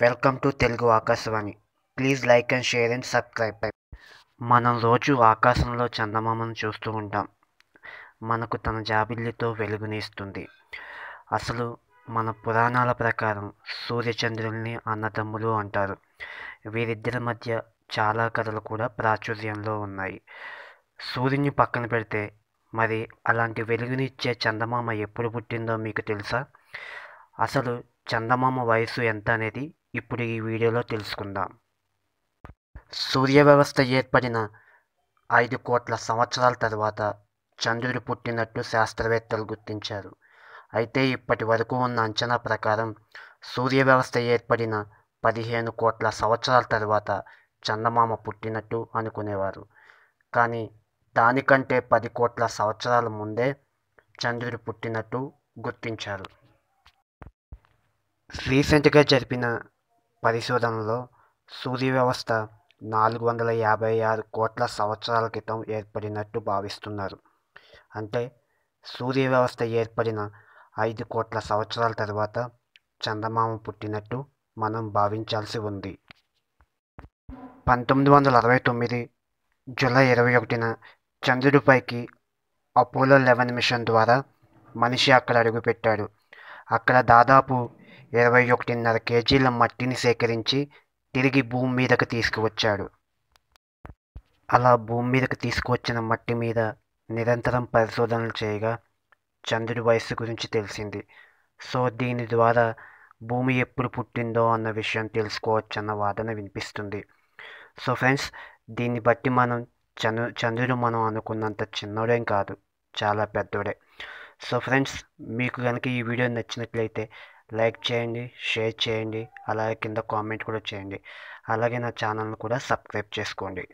Welcome to Telugu Akashvani please like and share and subscribe మనం రోజు ఆకాశంలో చందమామను చూస్తూ ఉంటాం. మనకు తన జాబిల్లితో వెలుగునిస్తుంది అసలు మన పురాణాల ప్రకారం సూర్యచంద్రుల్ని అన్నదమ్ములు అంటారు. వీరిద్దరి మధ్య చాలా కథలు కూడా ప్రాచుర్యంలో ఉన్నాయి. సూర్యుని పక్కన పెడితే మరి అలాంటి వెలుగునిచ్చే చందమామ ఎప్పుడు పుట్టిందో మీకు తెలుసా? అసలు చందమామ వయసు ఎంత అనేది ఇప్పుడు ఈ వీడియోలో తెలుసుకుందాం. సూర్య వ్యవస్థ ఏర్పడిన ఐదు కోట్ల సంవత్సరాల తర్వాత చంద్రుడు పుట్టినట్టు శాస్త్రవేత్తలు గుర్తించారు. అయితే ఇప్పటి వరకు ఉన్న అంచనా ప్రకారం సూర్య వ్యవస్థ ఏర్పడిన పదిహేను కోట్ల సంవత్సరాల తర్వాత చందమామ పుట్టినట్టు అనుకునేవారు. కానీ దానికంటే పది కోట్ల సంవత్సరాల ముందే చంద్రుడు పుట్టినట్టు గుర్తించారు. రీసెంట్గా జరిపిన పరిశోధనలో సూర్య వ్యవస్థ నాలుగు వందల యాభై ఆరు కోట్ల సంవత్సరాల క్రితం ఏర్పడినట్టు భావిస్తున్నారు. అంటే సూర్య వ్యవస్థ ఏర్పడిన ఐదు కోట్ల సంవత్సరాల తర్వాత చందమామ పుట్టినట్టు మనం భావించాల్సి ఉంది. పంతొమ్మిది వందల అరవై తొమ్మిది జూలై ఇరవై ఒకటిన చంద్రుడిపైకి అపోలో లెవెన్ మిషన్ ద్వారా మనిషి అక్కడ అడుగుపెట్టాడు. అక్కడ దాదాపు ఇరవై ఒకటిన్నర కేజీల మట్టిని సేకరించి తిరిగి భూమి మీదకు తీసుకువచ్చాడు. అలా భూమి మీదకు తీసుకువచ్చిన మట్టి మీద నిరంతరం పరిశోధనలు చేయగా చంద్రుడి వయస్సు గురించి తెలిసింది. సో దీని ద్వారా భూమి ఎప్పుడు పుట్టిందో అన్న విషయం తెలుసుకోవచ్చన్న వాదన వినిపిస్తుంది. సో ఫ్రెండ్స్ దీన్ని బట్టి మనం చంద్రు చంద్రుడు మనం అనుకున్నంత చిన్నోడేం కాదు చాలా పెద్దోడే. సో ఫ్రెండ్స్ మీకు కనుక ఈ వీడియో నచ్చినట్లయితే లైక్ చేయండి షేర్ చేయండి అలాగే కింద కామెంట్ కూడా చేయండి. అలాగే నా ఛానల్ని కూడా సబ్స్క్రైబ్ చేసుకోండి.